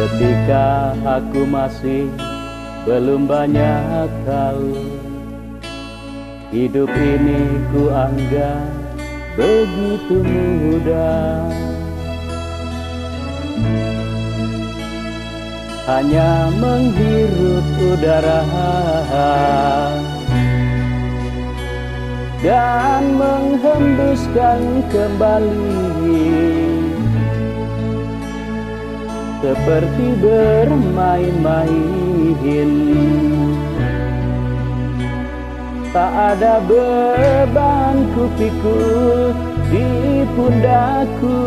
Ketika aku masih belum banyak tahu Hidup ini ku anggap begitu mudah. Hanya menghirup udara Dan menghembuskan kembali seperti bermain-main. Tak ada beban ku pikul di pundakku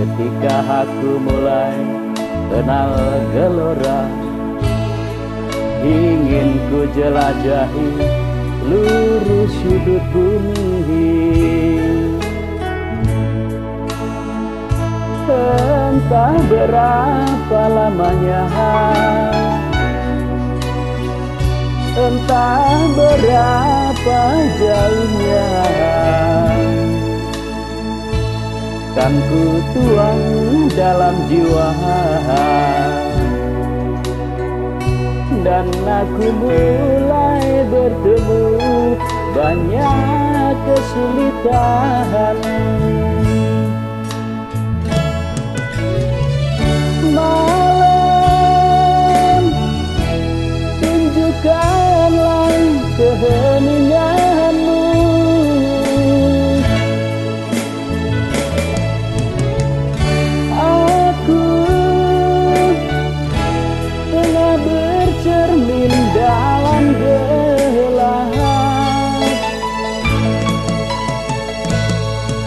Ketika aku mulai kenal gelora Ingin ku jelajahi seluruh sudut bumi Entah berapa lamanya. Entah berapa jauhnya. Kan ku tuang dalam jiwa. Dan aku mulai bertemu banyak kesulitan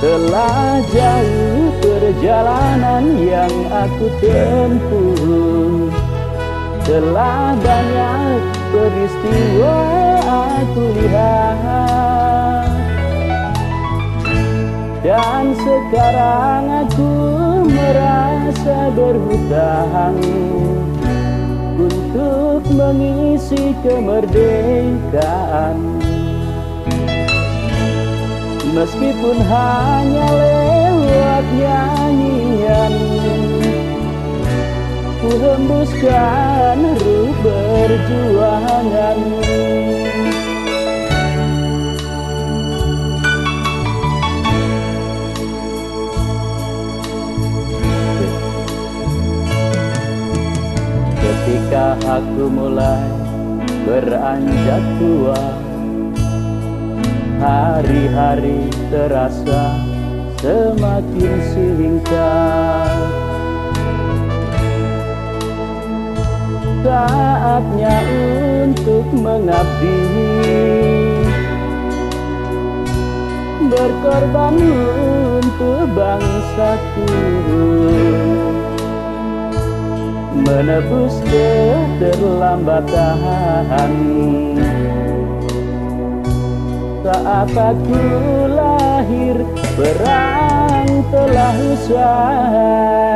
Telah jauh perjalanan yang aku tempuh. Telah banyak peristiwa aku lihat. Dan sekarang aku merasa berhutang Untuk mengisi kemerdekaan Meskipun hanya lewat nyanyian Ku hembuskan ruh perjuangan. Ketika aku mulai beranjak tua Hari-hari terasa semakin singkat. Saatnya untuk mengabdi. Berkorban untuk bangsaku Menebus keterlambatan saat aku lahir perang telah usai